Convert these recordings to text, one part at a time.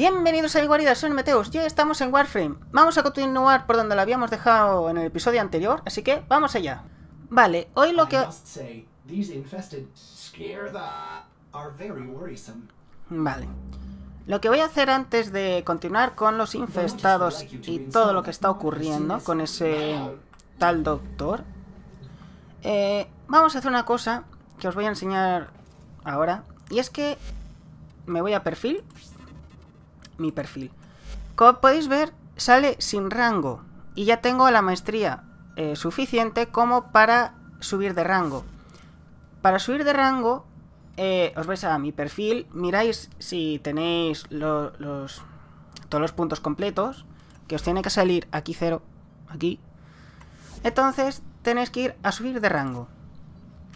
Bienvenidos a mi guarida, soy Meteus, ya estamos en Warframe. Vamos a continuar por donde lo habíamos dejado en el episodio anterior, así que vamos allá. Vale, hoy lo que... Vale. Lo que voy a hacer antes de continuar con los infestados y todo lo que está ocurriendo con ese tal doctor, eh, vamos a hacer una cosa que os voy a enseñar ahora. Y es que me voy a perfil. Mi perfil. Como podéis ver, sale sin rango. Y ya tengo la maestría eh, suficiente como para subir de rango. Para subir de rango, eh, os vais a mi perfil, miráis si tenéis lo- los, todos los puntos completos, que os tiene que salir aquí cero, aquí. Entonces tenéis que ir a subir de rango.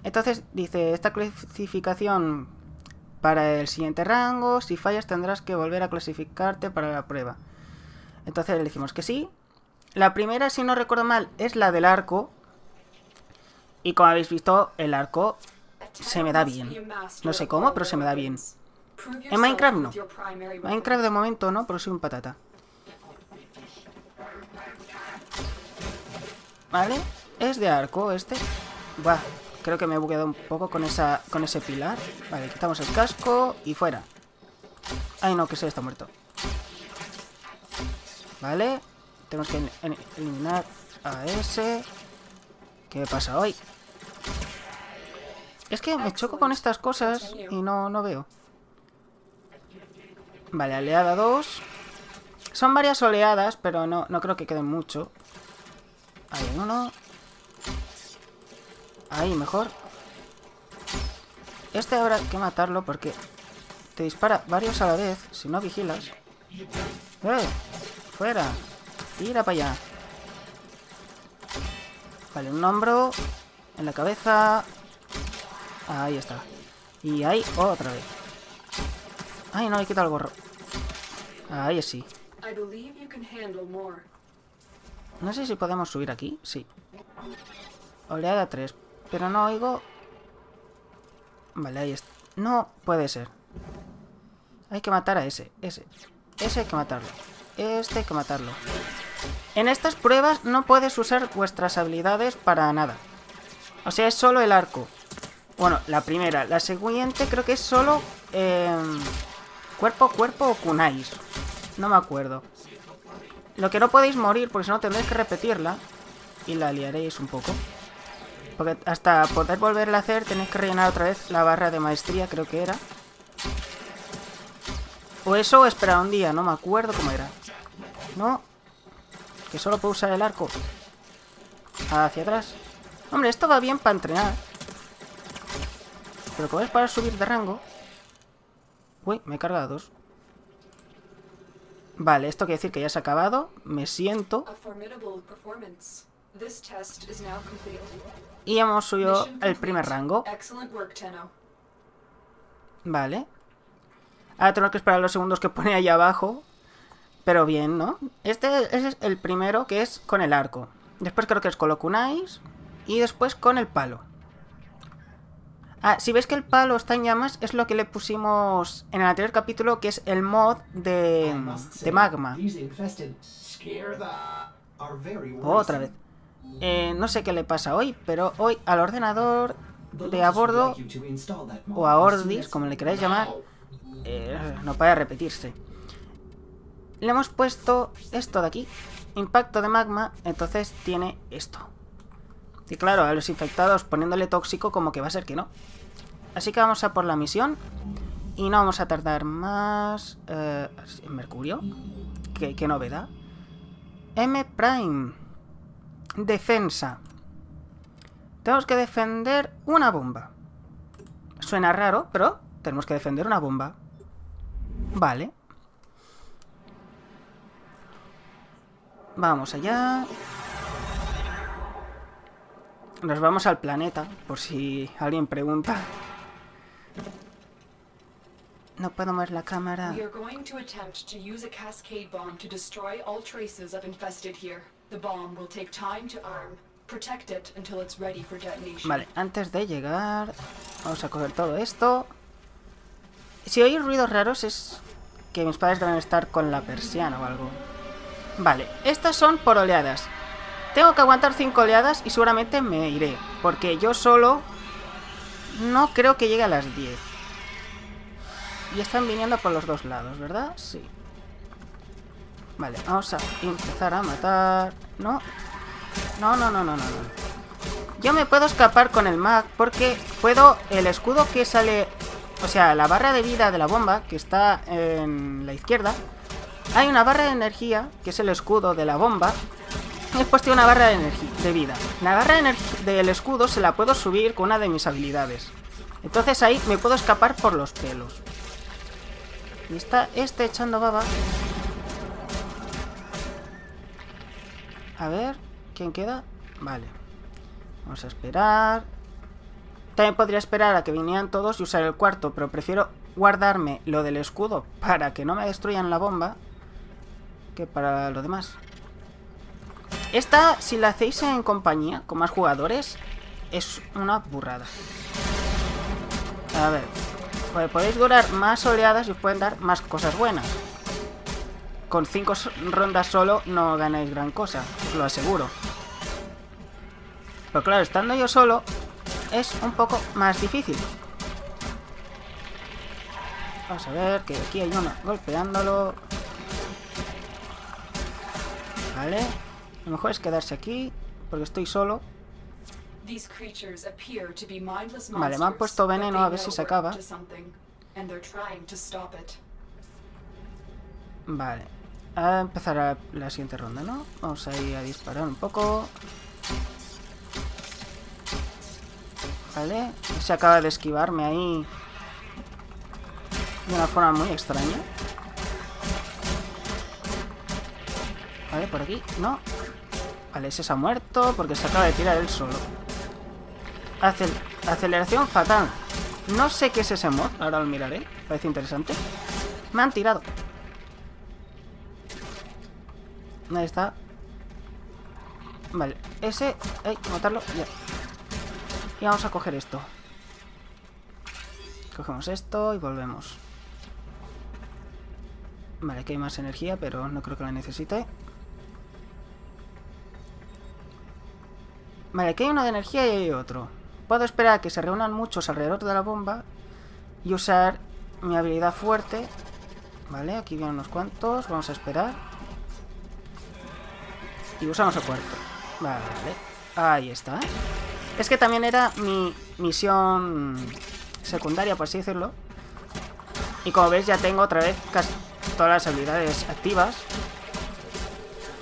Entonces dice, esta clasificación para el siguiente rango, si fallas tendrás que volver a clasificarte para la prueba. Entonces le decimos que sí. La primera, si no recuerdo mal, es la del arco. Y como habéis visto, el arco se me da bien. No sé cómo, pero se me da bien. En Minecraft no. Minecraft de momento no, pero soy un patata. Vale, es de arco este. Buah, creo que me he bugueado un poco con esa con ese pilar. Vale, quitamos el casco y fuera. Ay, no, que se está muerto. Vale, tenemos que eliminar a ese. ¿Qué me pasa hoy? Es que me choco con estas cosas y no, no veo. Vale, oleada 2. Son varias oleadas, pero no, no creo que queden mucho. Hay uno. Ahí, mejor. Este habrá que matarlo porque te dispara varios a la vez si no vigilas. ¡Eh! ¡Fuera! Tira para allá. Vale, un hombro. En la cabeza. Ahí está. Y ahí otra vez. Ay, no, le quita el gorro. Ahí sí. No sé si podemos subir aquí. Sí. Oleada 3. Pero no oigo... Vale, ahí está. No puede ser. Hay que matar a ese. Ese. Ese hay que matarlo. Este hay que matarlo. En estas pruebas no puedes usar vuestras habilidades para nada. O sea, es solo el arco. Bueno, la primera. La siguiente creo que es solo... em, cuerpo cuerpo o kunais. No me acuerdo. Lo que no podéis morir, porque si no tendréis que repetirla. Y la liaréis un poco. Porque hasta poder volverla a hacer tenéis que rellenar otra vez la barra de maestría, creo que era. O eso o esperar un día, no me acuerdo cómo era. No. Que solo puedo usar el arco. Hacia atrás. Hombre, esto va bien para entrenar. Pero como es para subir de rango... Uy, me he cargado dos. Vale, esto quiere decir que ya se ha acabado. Me siento. A formidable performance. This test is now complete. Y hemos subido Mission el primer rango. Excellent work, Tenno. Vale. Ahora tenemos que esperar los segundos que pone ahí abajo. Pero bien, ¿no? Este es el primero que es con el arco. Después creo que es con lo kunais. Y después con el palo. Ah, si ves que el palo está en llamas, es lo que le pusimos en el anterior capítulo, que es el mod de, de magma. Otra vez. Eh, no sé qué le pasa hoy, pero hoy al ordenador de a bordo o a Ordis, como le queráis llamar, eh, no para repetirse. Le hemos puesto esto de aquí, impacto de magma, entonces tiene esto. Y claro, a los infectados poniéndole tóxico como que va a ser que no. Así que vamos a por la misión y no vamos a tardar más... Eh, Mercurio, ¿Qué, qué novedad. M Prime, defensa. Tenemos que defender una bomba. Suena raro, pero tenemos que defender una bomba. Vale. Vamos allá. Nos vamos al planeta, por si alguien pregunta. No puedo mover la cámara. We are going to attempt to use a cascade bomb to destroy all traces of infested here. Vale, antes de llegar, vamos a coger todo esto. Si oís ruidos raros es que mis padres deben estar con la persiana o algo. Vale, estas son por oleadas. Tengo que aguantar 5 oleadas y seguramente me iré. Porque yo solo no creo que llegue a las 10. Y están viniendo por los dos lados, ¿verdad? Sí. Vale, vamos a empezar a matar... No. No, no, no, no, no. no. Yo me puedo escapar con el mag porque puedo... El escudo que sale... O sea, la barra de vida de la bomba que está en la izquierda. Hay una barra de energía, que es el escudo de la bomba. Y después tiene una barra de, energía, de vida. La barra de del escudo se la puedo subir con una de mis habilidades. Entonces ahí me puedo escapar por los pelos. Y está este echando baba. A ver, ¿quién queda? Vale. Vamos a esperar. También podría esperar a que vinieran todos y usar el cuarto, pero prefiero guardarme lo del escudo para que no me destruyan la bomba que para lo demás. Esta, si la hacéis en compañía, con más jugadores, es una burrada. A ver, pues podéis durar más oleadas y os pueden dar más cosas buenas. Con cinco rondas solo no ganáis gran cosa, os lo aseguro. Pero claro, estando yo solo es un poco más difícil. Vamos a ver, que aquí hay uno golpeándolo. Vale. Lo mejor es quedarse aquí, porque estoy solo. Vale, me han puesto veneno, a ver si se acaba. Vale. A empezar la siguiente ronda, ¿no? Vamos a ir a disparar un poco. Vale. Se acaba de esquivarme ahí. De una forma muy extraña. Vale, por aquí. No. Vale, ese se ha muerto porque se acaba de tirar él solo. aceleración fatal. No sé qué es ese mod. Ahora lo miraré. Parece interesante. Me han tirado. Ahí está. Vale, ese... Hay matarlo. Ya. Y vamos a coger esto. Cogemos esto y volvemos. Vale, aquí hay más energía, pero no creo que la necesite. Vale, aquí hay uno de energía y hay otro. Puedo esperar a que se reúnan muchos alrededor de la bomba y usar mi habilidad fuerte. Vale, aquí vienen unos cuantos. Vamos a esperar. Y usamos el cuarto. Vale, ahí está. Es que también era mi misión secundaria, por así decirlo. Y como veis ya tengo otra vez casi todas las habilidades activas.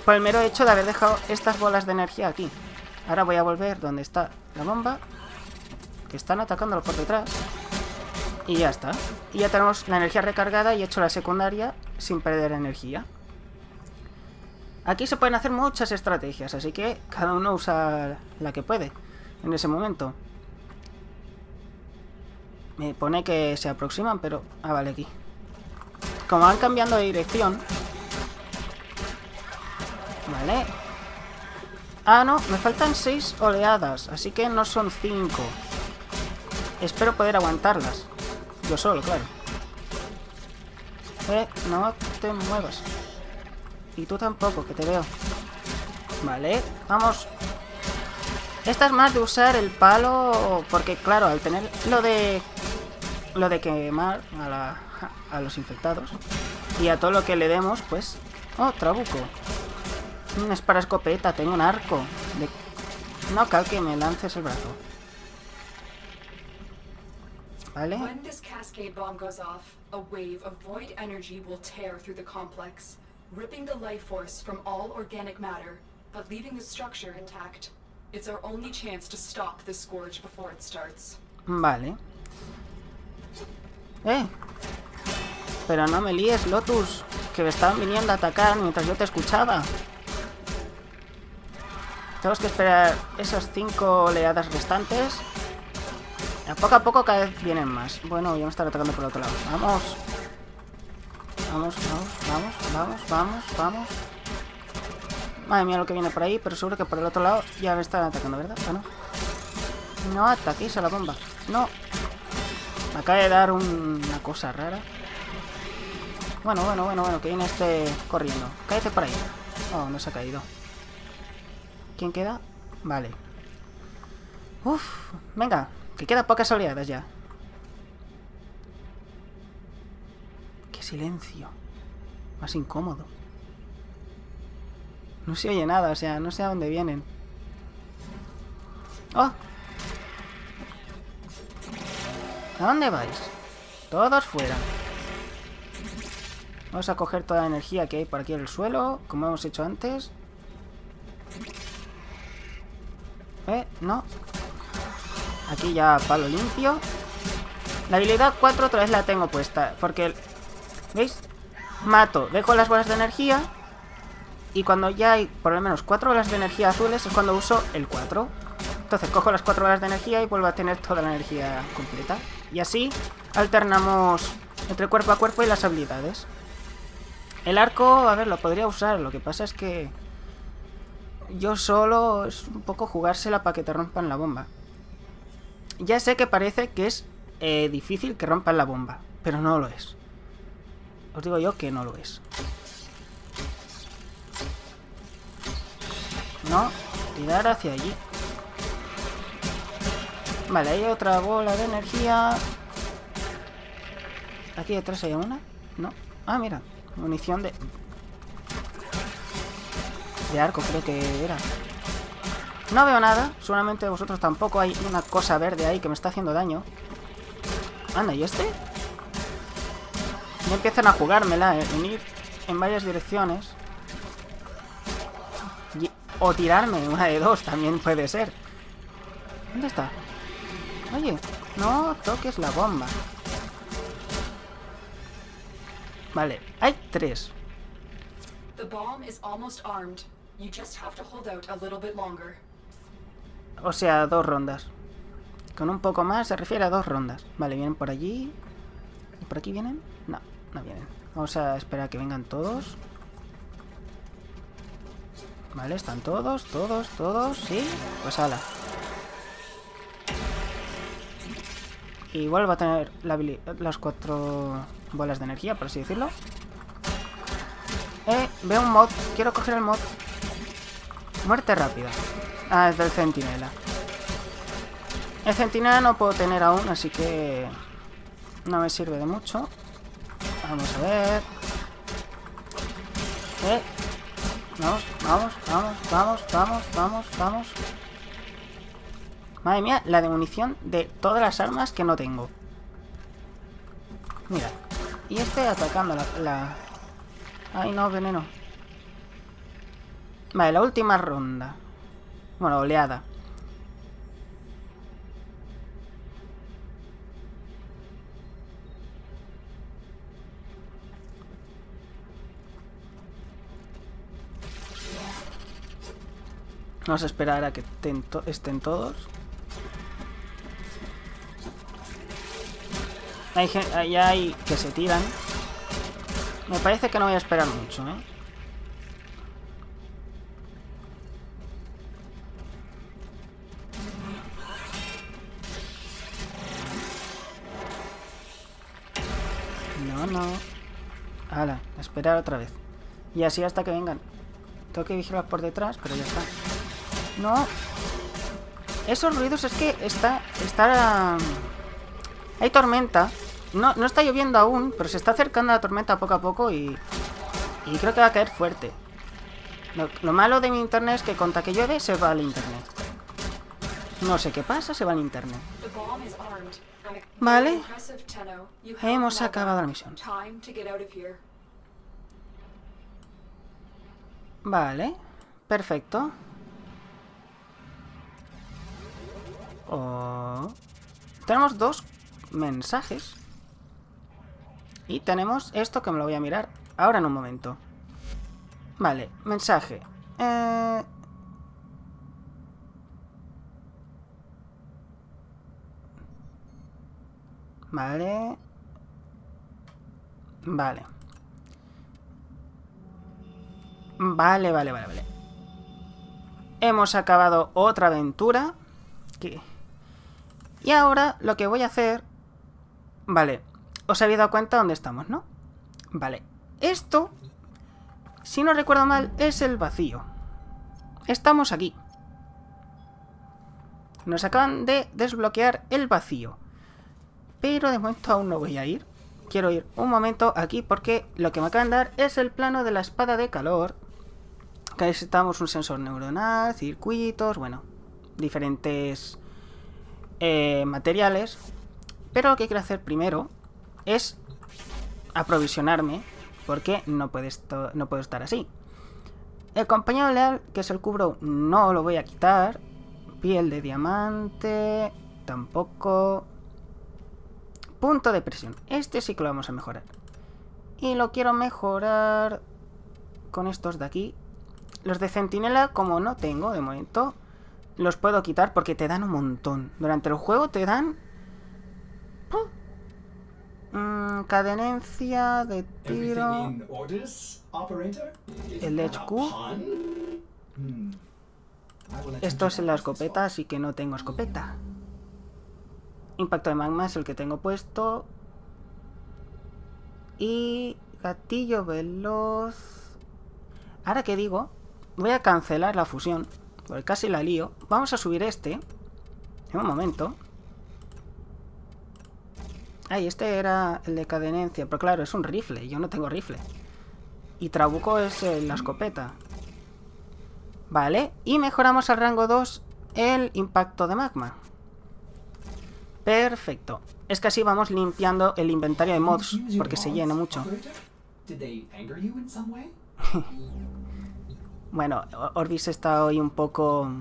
Por el mero hecho de haber dejado estas bolas de energía aquí. Ahora voy a volver donde está la bomba. Que están atacándolo por detrás. Y ya está. Y ya tenemos la energía recargada y he hecho la secundaria sin perder energía. Aquí se pueden hacer muchas estrategias, así que cada uno usa la que puede en ese momento. Me pone que se aproximan, pero... Ah, vale, aquí. Como van cambiando de dirección... Vale. Ah, no, me faltan seis oleadas, así que no son cinco. Espero poder aguantarlas. Yo solo, claro. Eh, no te muevas. Y tú tampoco, que te veo. Vale, vamos. Esta es más de usar el palo porque, claro, al tener lo de lo de quemar a, los infectados y a todo lo que le demos, pues... ¡Oh, trabuco! Es para escopeta, tengo un arco. No, cal que me lances el brazo. ¿Vale? When this cascade bomb goes off, a wave of void energy will tear through the complex, ripping the life force from all organic matter, but leaving the structure intact. It's our only chance to stop the scourge before it starts. Vale. Eh. Pero no me líes, Lotus, que me estaban viniendo a atacar mientras yo te escuchaba. Tenemos que esperar esas cinco oleadas restantes. A poco a poco cada vez vienen más. Bueno, ya me están atacando por el otro lado. Vamos. Vamos, vamos, vamos, vamos, vamos, vamos. Madre mía lo que viene por ahí, pero seguro que por el otro lado ya me están atacando, ¿verdad? ¿O no? No ataquéis a la bomba. No. Me acaba de dar una cosa rara. Bueno, bueno, bueno, bueno, que viene este corriendo. Cállate por ahí. Oh, no se ha caído. ¿Quién queda? Vale. Uf, venga, que quedan pocas oleadas ya. Silencio. Más incómodo. No se oye nada, o sea, no sé a dónde vienen. ¡Oh! ¿A dónde vais? Todos fuera. Vamos a coger toda la energía que hay por aquí en el suelo, como hemos hecho antes. ¿Eh? No. Aquí ya palo limpio. La habilidad 4 otra vez la tengo puesta, porque... ¿Veis? Mato, dejo las bolas de energía y cuando ya hay por lo menos 4 bolas de energía azules es cuando uso el 4. Entonces cojo las 4 bolas de energía y vuelvo a tener toda la energía completa. Y así alternamos entre cuerpo a cuerpo y las habilidades. El arco, a ver, lo podría usar. Lo que pasa es que yo solo es un poco jugársela para que te rompan la bomba. Ya sé que parece que es eh, difícil que rompan la bomba, pero no lo es. Os digo yo que no lo es. No, tirar hacia allí. Vale, hay otra bola de energía. Aquí detrás hay una. No. Ah, mira. Munición de... De arco creo que era. No veo nada. Seguramente vosotros tampoco. Hay una cosa verde ahí que me está haciendo daño. Anda, ¿y este? Ya empiezan a jugármela, eh, en ir en varias direcciones. Y- o tirarme, una de dos también puede ser. ¿Dónde está? Oye, no toques la bomba. Vale, hay tres. The bomb is almost armed. You just have to hold out a little bit longer. O sea, dos rondas. Con un poco más se refiere a dos rondas. Vale, vienen por allí. ¿Y por aquí vienen? No, no. Vamos a esperar a que vengan todos. Vale, están todos, todos, todos. ¿Sí? Pues ala. Y vuelvo a tener las cuatro bolas de energía, por así decirlo. Eh, veo un mod. Quiero coger el mod. Muerte rápida. Ah, es del centinela. El centinela no puedo tener aún, así que no me sirve de mucho. Vamos a ver. Eh. Vamos, vamos, vamos, vamos, vamos, vamos, vamos. Madre mía, la de munición de todas las armas que no tengo. Mira. Y este atacando la... la... Ay, no, veneno. Vale, la última ronda. Bueno, oleada. Vamos a esperar a que estén, to- estén todos. Hay, hay, hay que se tiran. Me parece que no voy a esperar mucho, ¿eh? No, no. Hala, esperar otra vez. Y así hasta que vengan. Tengo que vigilar por detrás, pero ya está. No. Esos ruidos es que está... Está... Hay tormenta. No, no está lloviendo aún, pero se está acercando la tormenta poco a poco y... Y creo que va a caer fuerte. Lo, lo malo de mi internet es que contra que llueve se va al internet. No sé qué pasa, se va al internet. Vale. Hemos acabado la misión. Vale, perfecto. Oh. Tenemos dos mensajes. Y tenemos esto que me lo voy a mirar ahora en un momento. Vale, mensaje. Eh... Vale. Vale. Vale, vale, vale, vale. Hemos acabado otra aventura. Que- Y ahora lo que voy a hacer... Vale, os habéis dado cuenta dónde estamos, ¿no? Vale, esto, si no recuerdo mal, es el vacío. Estamos aquí. Nos acaban de desbloquear el vacío. Pero de momento aún no voy a ir. Quiero ir un momento aquí porque lo que me acaban de dar es el plano de la espada de calor. Que necesitamos un sensor neuronal, circuitos, bueno, diferentes eh, materiales. Pero lo que quiero hacer primero es aprovisionarme porque no, puede no puedo estar así. El compañero leal, que es el cubro, no lo voy a quitar. Piel de diamante, tampoco. Punto de presión. Este sí que lo vamos a mejorar. Y lo quiero mejorar con estos de aquí. Los de centinela, como no tengo de momento, los puedo quitar porque te dan un montón. Durante el juego te dan... Mm, cadenencia de tiro... Orders, El HQ. Hmm. Esto es en la escopeta, así que no tengo escopeta. Impacto de magma es el que tengo puesto. Y gatillo veloz. Ahora que digo, voy a cancelar la fusión. Porque casi la lío. Vamos a subir este. En un momento. Ay, este era el de cadenencia. Pero claro, es un rifle. Yo no tengo rifle. Y Trabuco es eh, la escopeta. Vale, y mejoramos al rango 2 el impacto de magma. Perfecto. Es que así vamos limpiando el inventario de mods, porque se llena mucho. Bueno, Orbis está hoy un poco...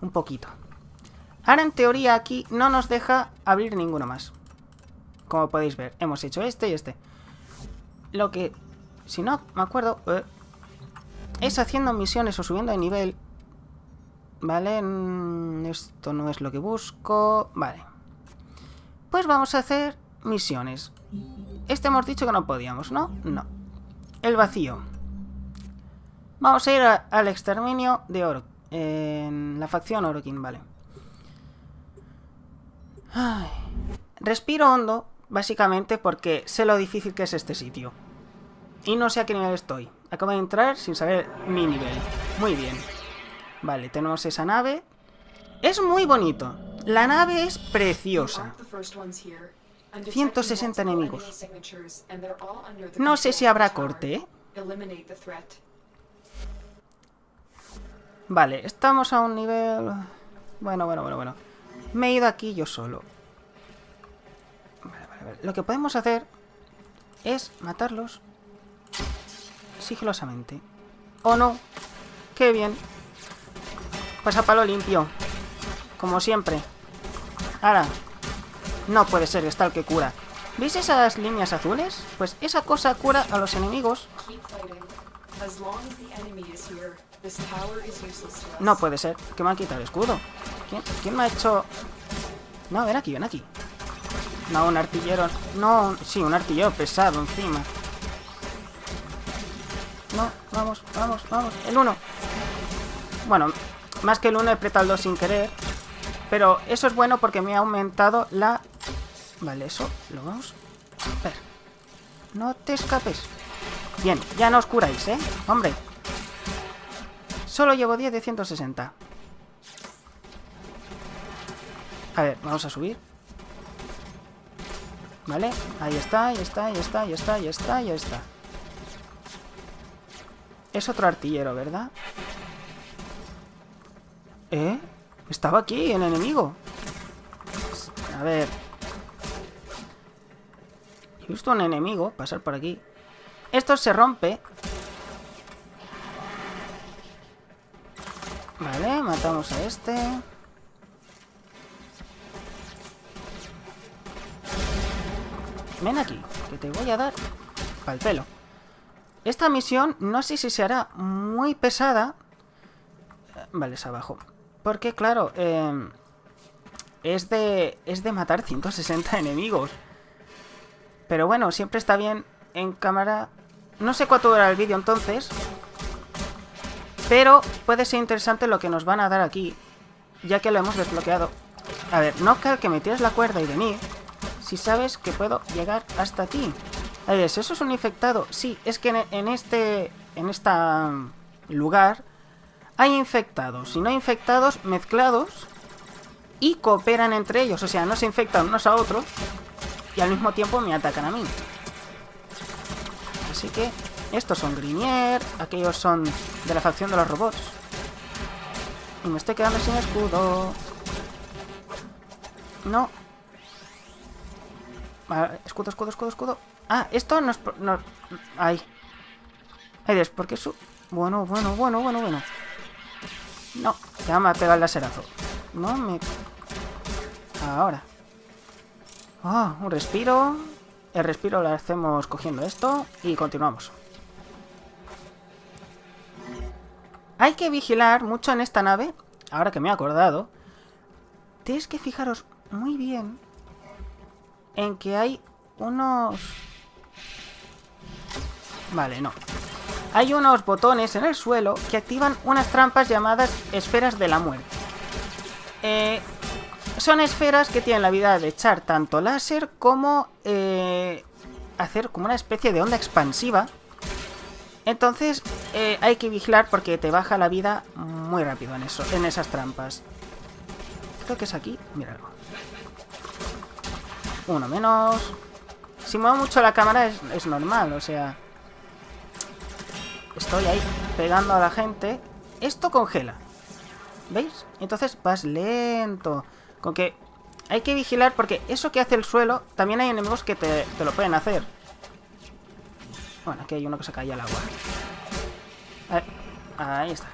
Un poquito. Ahora en teoría aquí no nos deja abrir ninguno más. Como podéis ver, hemos hecho este y este. Lo que, si no me acuerdo, eh, es haciendo misiones o subiendo de nivel. Vale, mm, esto no es lo que busco. Vale. Pues vamos a hacer misiones. Este hemos dicho que no podíamos, ¿no? No. El vacío. Vamos a ir al exterminio de Oro. En la facción Orokin, vale. Ay. Respiro hondo, básicamente porque sé lo difícil que es este sitio. Y no sé a qué nivel estoy. Acabo de entrar sin saber mi nivel. Muy bien. Vale, tenemos esa nave. Es muy bonito. La nave es preciosa. Aren't the first ones here. I'm detecting 160 multiple enemigos. No sé si habrá corte, ¿eh? Vale, estamos a un nivel... Bueno, bueno, bueno, bueno. Me he ido aquí yo solo. Vale, vale, vale. Lo que podemos hacer es matarlos sigilosamente. ¿O no? ¡Qué bien! Pasa palo limpio. Como siempre. Ahora. No puede ser, está el que cura. ¿Veis esas líneas azules? Pues esa cosa cura a los enemigos. No puede ser, que me han quitado el escudo. ¿Quién, quién me ha hecho...? No, ven aquí, ven aquí. No, un artillero... No, sí, un artillero pesado encima. No, vamos, vamos, vamos. El 1. Bueno, más que el 1 he apretado el 2 sin querer. Pero eso es bueno porque me ha aumentado la... Vale, eso lo vamos... A ver. No te escapes. Bien, ya no os curáis, ¿eh? Hombre. Solo llevo 10 de 160. A ver, vamos a subir. Vale, ahí está, ahí está, ahí está, ahí está, ahí está, ahí está. Es otro artillero, ¿verdad? ¿Eh? Estaba aquí el enemigo. A ver. Visto un enemigo pasar por aquí. Esto se rompe. Matamos a este. Ven aquí, que te voy a dar pal pelo. Esta misión no sé si se hará muy pesada. Vale, es abajo. Porque, claro, eh, es, de, es de matar 160 enemigos. Pero bueno, siempre está bien en cámara. No sé cuánto dura el vídeo entonces. Pero puede ser interesante lo que nos van a dar aquí. Ya que lo hemos desbloqueado. A ver, no cal que me tires la cuerda y venir. Si sabes que puedo llegar hasta ti. Ahí es, ¿eso es un infectado? Sí, es que en, este. En esta lugar hay infectados y no infectados mezclados y cooperan entre ellos. O sea, no se infectan unos a otros y al mismo tiempo me atacan a mí. Así que estos son Grinier, aquellos son de la facción de los robots. Y me estoy quedando sin escudo. No. Vale, escudo, escudo, escudo, escudo. Ah, esto no es... No, ay. Ay, Dios, ¿por qué su...? Bueno, bueno, bueno, bueno, bueno. No, ya me ha pegado el laserazo. No me... Ahora. Ah, un respiro. El respiro lo hacemos cogiendo esto y continuamos. Hay que vigilar mucho en esta nave. Ahora que me he acordado. Tienes que fijaros muy bien en que hay unos... Vale, no. Hay unos botones en el suelo que activan unas trampas llamadas esferas de la muerte. Eh, son esferas que tienen la habilidad de echar tanto láser como eh, hacer como una especie de onda expansiva. Entonces eh, hay que vigilar porque te baja la vida muy rápido en, eso, en esas trampas. Creo que es aquí. Míralo. Uno menos. Si muevo mucho la cámara es, normal, o sea... Estoy ahí pegando a la gente. Esto congela. ¿Veis? Entonces vas lento. Con que hay que vigilar porque eso que hace el suelo, también hay enemigos que te lo pueden hacer. Bueno, aquí hay uno que se cae al agua. Ahí, ahí está.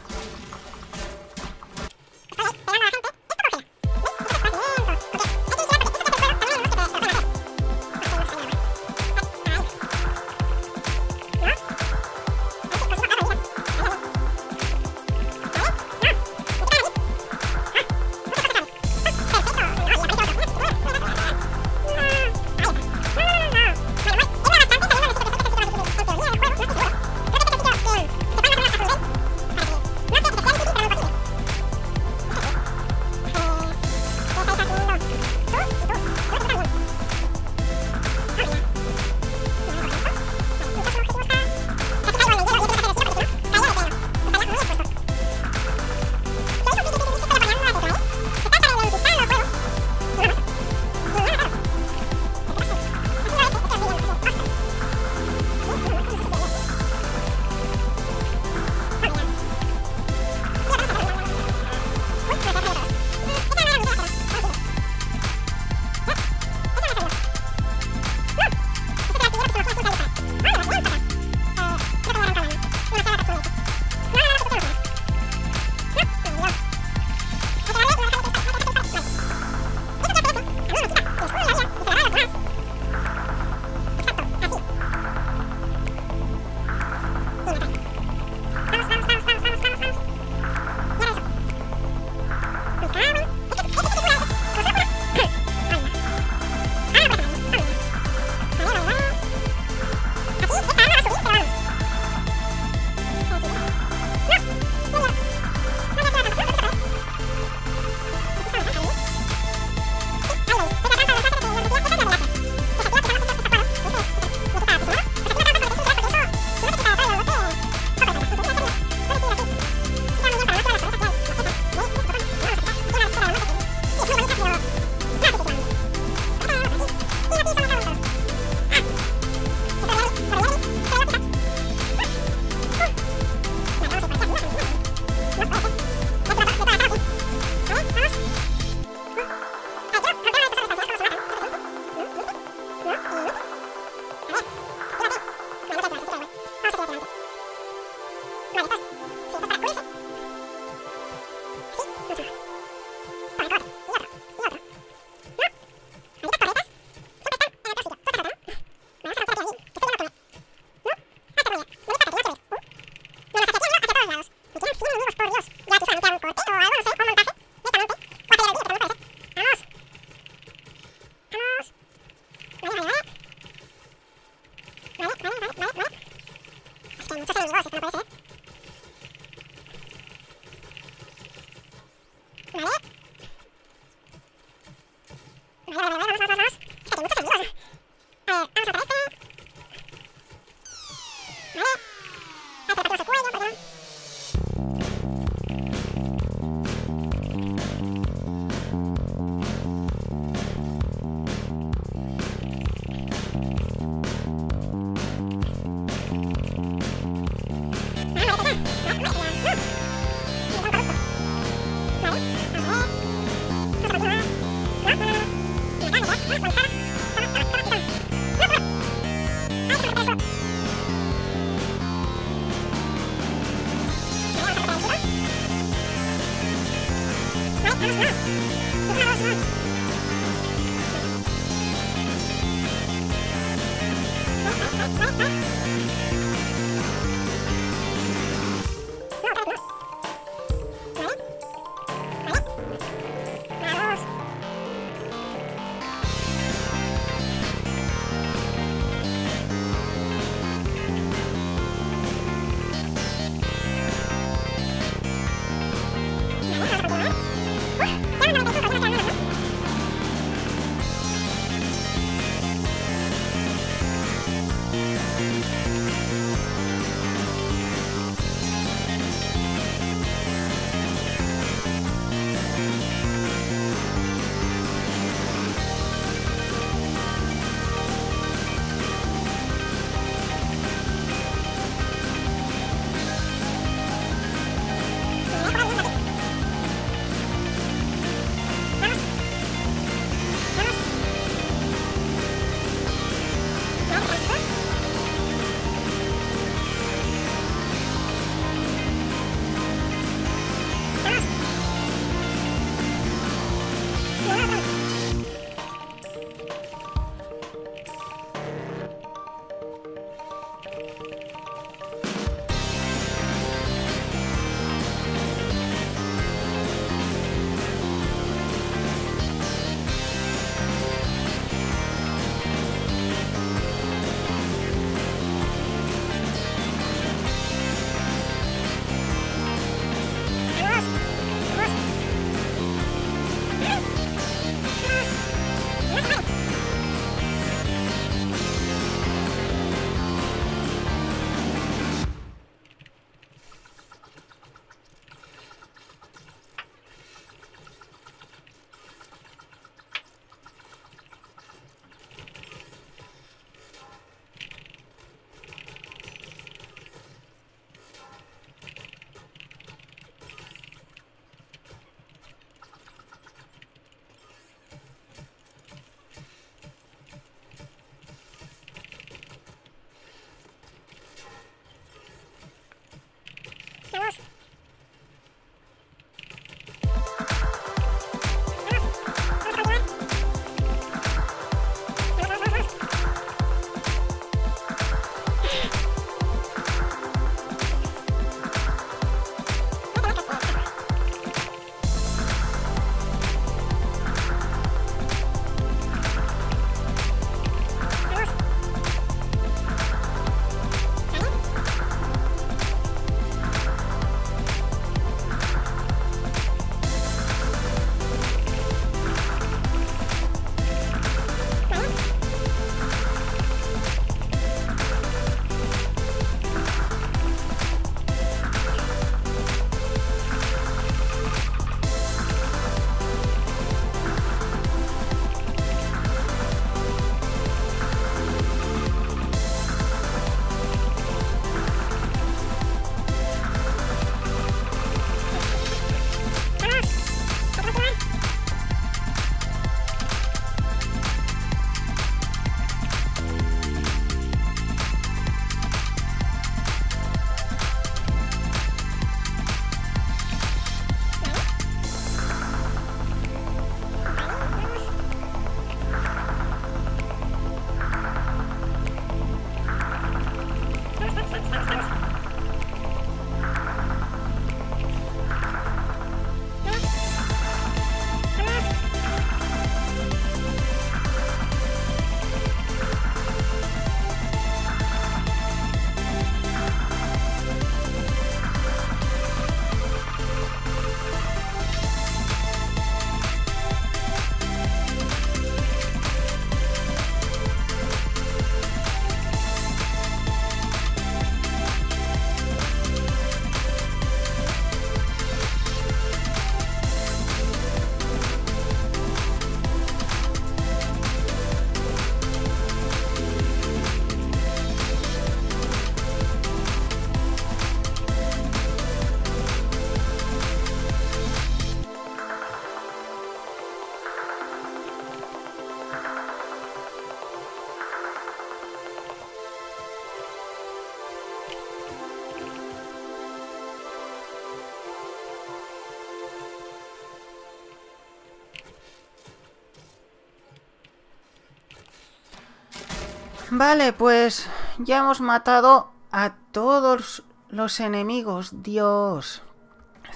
Vale, pues ya hemos matado a todos los enemigos. Dios.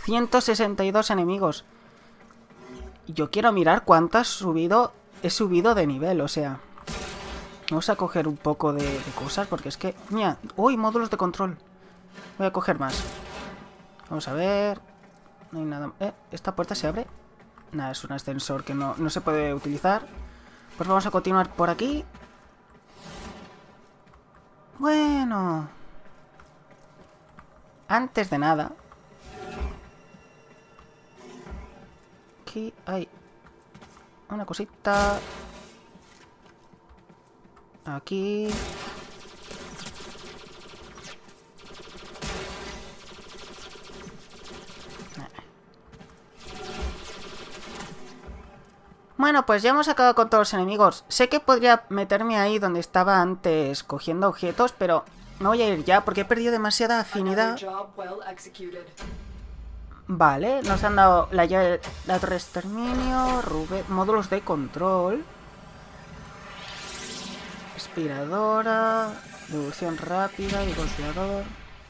162 enemigos. Yo quiero mirar cuántas subido, he subido de nivel, o sea... Vamos a coger un poco de, cosas porque es que... Mira, uy, módulos de control. Voy a coger más. Vamos a ver... No hay nada... ¿Eh? ¿Esta puerta se abre? Nada, es un ascensor que no, no se puede utilizar. Pues vamos a continuar por aquí. Bueno. Antes de nada. Aquí hay una cosita. Aquí. Bueno, pues ya hemos acabado con todos los enemigos. Sé que podría meterme ahí donde estaba antes cogiendo objetos, pero me voy a ir ya porque he perdido demasiada afinidad. Vale, nos han dado la llave de torre exterminio, módulos de control, aspiradora, devolución rápida y golpeador.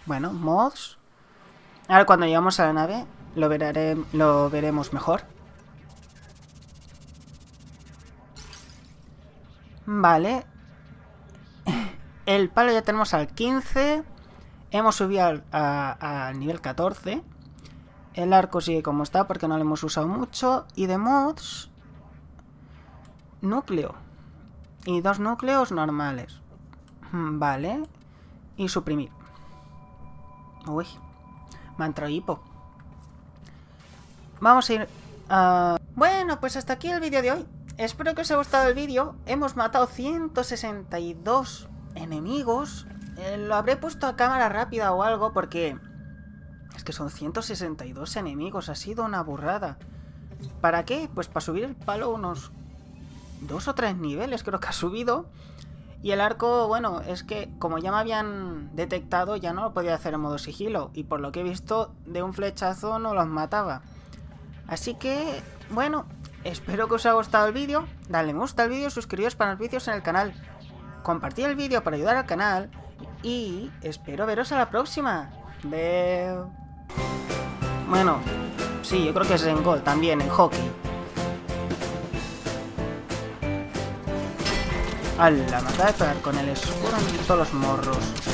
Bueno, mods. Ahora cuando llegamos a la nave lo, verare- lo veremos mejor. Vale. El palo ya tenemos al 15. Hemos subido al a- nivel 14. El arco sigue como está porque no lo hemos usado mucho. Y de mods... Núcleo. Y dos núcleos normales. Vale. Y suprimir. Uy. Me hipo. Vamos a ir. Bueno, pues hasta aquí el vídeo de hoy. Espero que os haya gustado el vídeo. Hemos matado 162 enemigos. Eh, lo habré puesto a cámara rápida o algo porque... Es que son 162 enemigos, ha sido una burrada. ¿Para qué? Pues para subir el palo unos dos o tres niveles creo que ha subido. Y el arco, bueno, es que como ya me habían detectado, ya no lo podía hacer en modo sigilo. Y por lo que he visto, de un flechazo no los mataba. Así que, bueno, espero que os haya gustado el vídeo. Dale me gusta al vídeo, suscribiros para los vídeos en el canal. Compartid el vídeo para ayudar al canal. Y espero veros a la próxima. De... Bueno, sí, yo creo que es en gol también, en hockey. ¡Hala! Me acaba de con el escudo en todos los morros.